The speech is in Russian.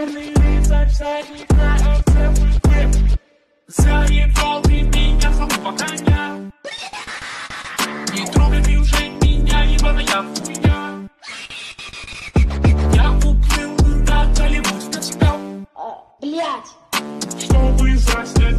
черный рыцарь, всадник на овце пульпы. Заебал ты меня, словно коня. Не трогай ты уже меня, ебаная хуйня. Я уплыл, да, колебусь навсегда. Блять. Чтобы застрять.